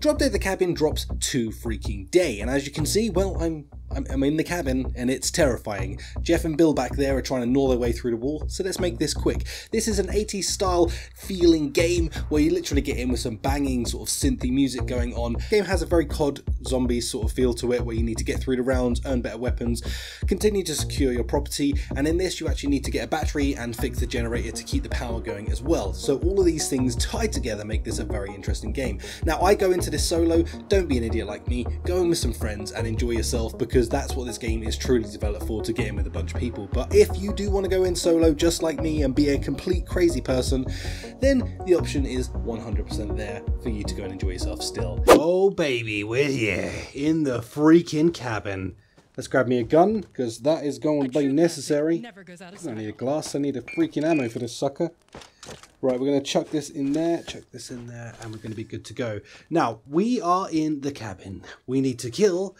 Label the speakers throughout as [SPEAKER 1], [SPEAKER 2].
[SPEAKER 1] Drop Dead the Cabin drops two freaking day, and as you can see, well, I'm I'm, I'm in the cabin and it's terrifying. Jeff and Bill back there are trying to gnaw their way through the wall, so let's make this quick. This is an 80s style feeling game where you literally get in with some banging sort of synthy music going on. The game has a very COD zombie sort of feel to it where you need to get through the rounds, earn better weapons, continue to secure your property, and in this you actually need to get a battery and fix the generator to keep the power going as well. So all of these things tied together make this a very interesting game. Now I go into this solo, don't be an idiot like me, go in with some friends and enjoy yourself because that's what this game is truly developed for to get in with a bunch of people. But if you do want to go in solo just like me and be a complete crazy person, then the option is 100% there for you to go and enjoy yourself still. Oh baby, we're here in the freaking cabin. Let's grab me a gun, because that is going to be necessary. I need a glass, I need a freaking ammo for this sucker. Right, we're going to chuck this in there, chuck this in there, and we're going to be good to go. Now, we are in the cabin. We need to kill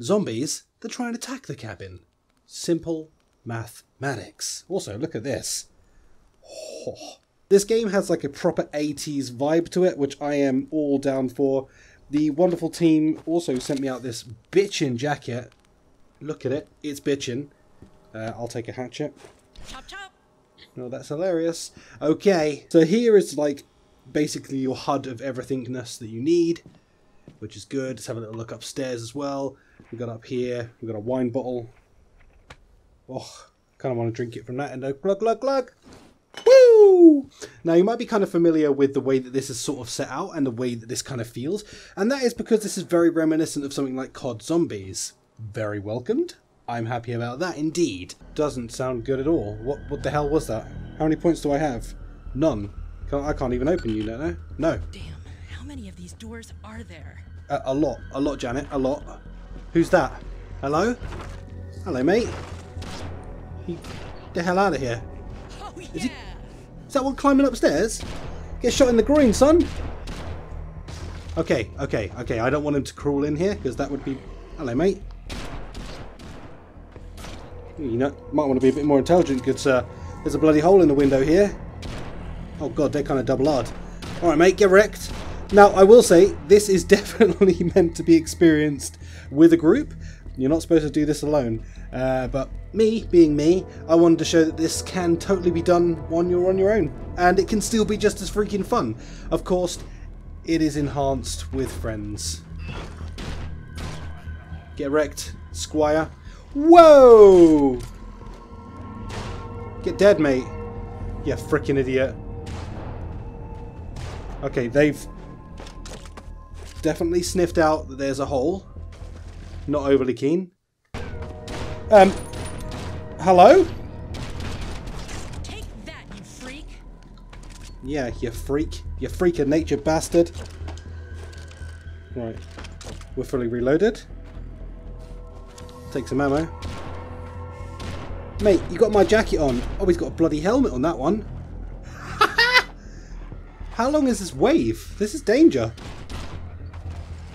[SPEAKER 1] zombies that try and attack the cabin. Simple mathematics. Also, look at this. Oh. This game has like a proper 80s vibe to it, which I am all down for. The wonderful team also sent me out this bitchin' jacket. Look at it, it's bitchin'. Uh, I'll take a hatchet. Chop chop. Oh, that's hilarious. Okay, so here is like basically your HUD of everythingness that you need, which is good. Let's have a little look upstairs as well. We've got up here, we've got a wine bottle. Oh, kind of want to drink it from that and go glug glug glug. Woo! Now you might be kind of familiar with the way that this is sort of set out and the way that this kind of feels, and that is because this is very reminiscent of something like COD Zombies. Very welcomed. I'm happy about that indeed. Doesn't sound good at all. What what the hell was that? How many points do I have? None. Can't, I can't even open you, no? No.
[SPEAKER 2] Damn, how many of these doors are there?
[SPEAKER 1] A, a lot. A lot, Janet. A lot. Who's that? Hello? Hello, mate. Get the hell out of here.
[SPEAKER 2] Oh, yeah.
[SPEAKER 1] Is, he, is that one climbing upstairs? Get shot in the groin, son. Okay, okay, okay. I don't want him to crawl in here because that would be... Hello, mate. You know, might want to be a bit more intelligent because uh, there's a bloody hole in the window here. Oh god, they're kind of double-hard. Alright, mate, get wrecked. Now, I will say, this is definitely meant to be experienced with a group. You're not supposed to do this alone. Uh, but me, being me, I wanted to show that this can totally be done when you're on your own. And it can still be just as freaking fun. Of course, it is enhanced with friends. Get wrecked, Squire. Whoa! Get dead, mate. You freaking idiot. Okay, they've definitely sniffed out that there's a hole. Not overly keen. Um, hello?
[SPEAKER 2] Take that, you freak.
[SPEAKER 1] Yeah, you freak. You freak of nature bastard. Right. We're fully reloaded. Take some ammo. Mate, you got my jacket on. Oh, he's got a bloody helmet on that one. How long is this wave? This is danger.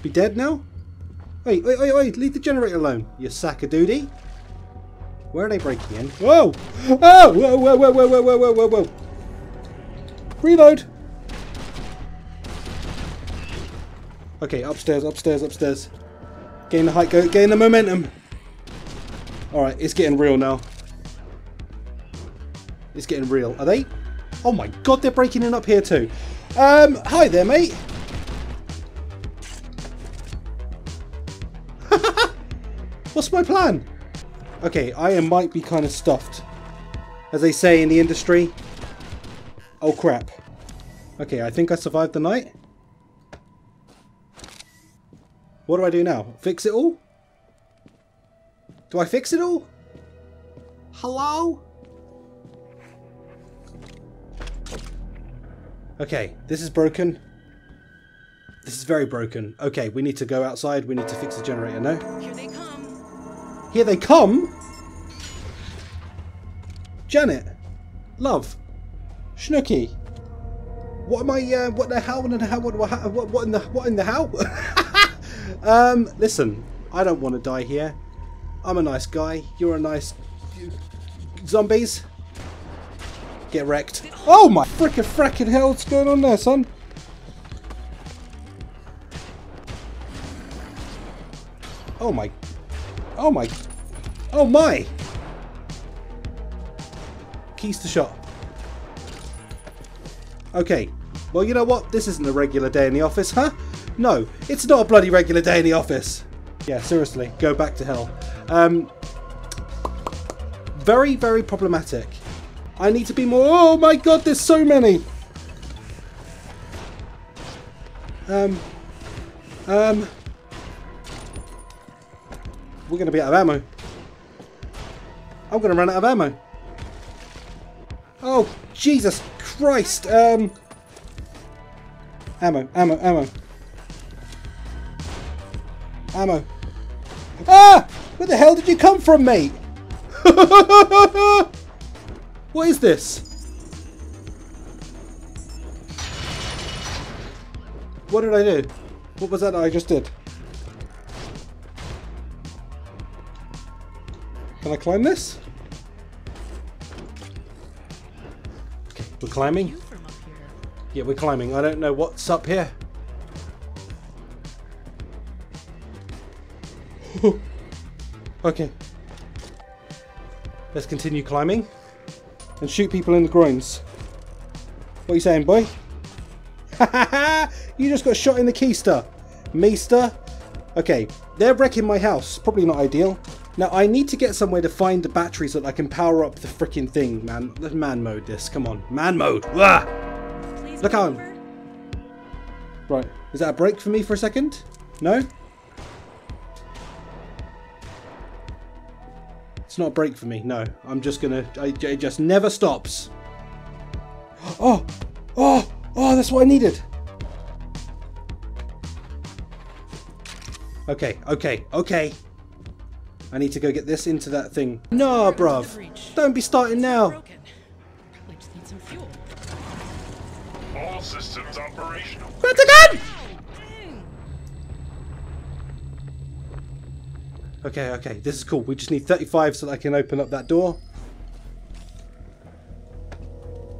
[SPEAKER 1] Be dead now? Wait, wait, wait, wait, leave the generator alone, you sack of doody. Where are they breaking in? Whoa! Oh! Whoa, whoa, whoa, whoa, whoa, whoa, whoa, whoa, Reload! Okay, upstairs, upstairs, upstairs. Gain the height, go, gain the momentum. Alright, it's getting real now. It's getting real. Are they? Oh my god, they're breaking in up here too. Um, hi there, mate. What's my plan? Okay, I might be kind of stuffed. As they say in the industry. Oh crap. Okay, I think I survived the night. What do I do now? Fix it all? Do I fix it all? Hello? Okay, this is broken. This is very broken. Okay, we need to go outside. We need to fix the generator, no?
[SPEAKER 2] Here they come.
[SPEAKER 1] Here they come. Janet, love, Schnooky. What am I? Uh, what the hell? What in the hell? What, what, what in the what in the hell? um, listen, I don't want to die here. I'm a nice guy. You're a nice zombies. Get wrecked. Oh my frickin' frackin' hell! What's going on there, son? Oh my. Oh my. Oh my! Keys to shop. Okay. Well, you know what? This isn't a regular day in the office, huh? No, it's not a bloody regular day in the office. Yeah, seriously, go back to hell. Um, very, very problematic. I need to be more... Oh my god, there's so many! Um... Um... We're going to be out of ammo. I'm going to run out of ammo. Oh, Jesus Christ! Um... Ammo, ammo, ammo. Ammo. Ah! Where the hell did you come from, mate? what is this? What did I do? What was that, that I just did? Can I climb this? Okay, we're climbing. Yeah, we're climbing. I don't know what's up here. okay. Let's continue climbing and shoot people in the groins. What are you saying, boy? you just got shot in the keister. Meester. Okay, they're wrecking my house. Probably not ideal. Now, I need to get somewhere to find the battery so that I can power up the freaking thing, man. Let's man mode this. Come on. Man mode. Ah!
[SPEAKER 2] Please
[SPEAKER 1] Look
[SPEAKER 2] move
[SPEAKER 1] how- Right. Is that a break for me for a second? No? It's not a break for me. No. I'm just gonna... I, it just never stops. Oh! Oh! Oh, that's what I needed! Okay, okay, okay. I need to go get this into that thing. No, bruv. Don't be starting now.
[SPEAKER 2] Broken. Probably just need some fuel.
[SPEAKER 3] All systems operational.
[SPEAKER 1] The gun! Okay, okay, this is cool. We just need 35 so that I can open up that door.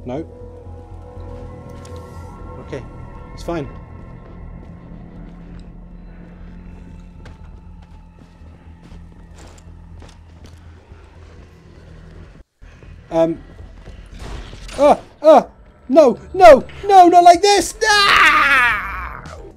[SPEAKER 1] No. Okay, it's fine. Um. Ah! Ah! No! No! No! Not like this! Ah!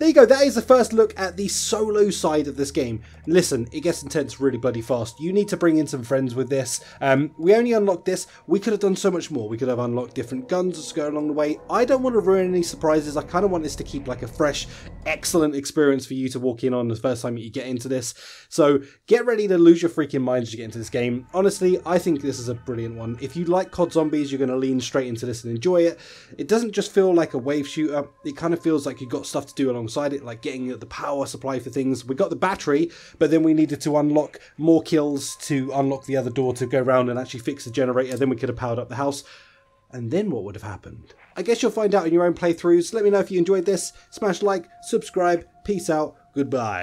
[SPEAKER 1] There you go, that is the first look at the solo side of this game. Listen, it gets intense really bloody fast. You need to bring in some friends with this. Um, we only unlocked this. We could have done so much more. We could have unlocked different guns as go along the way. I don't want to ruin any surprises. I kind of want this to keep like a fresh, excellent experience for you to walk in on the first time you get into this. So get ready to lose your freaking mind as you get into this game. Honestly, I think this is a brilliant one. If you like COD Zombies, you're going to lean straight into this and enjoy it. It doesn't just feel like a wave shooter. It kind of feels like you've got stuff to do alongside it, like getting the power supply for things. We got the battery, but then we needed to unlock more kills to unlock the other door to go around and actually fix the generator. Then we could have powered up the house. And then what would have happened? I guess you'll find out in your own playthroughs. Let me know if you enjoyed this. Smash like, subscribe, peace out, goodbye.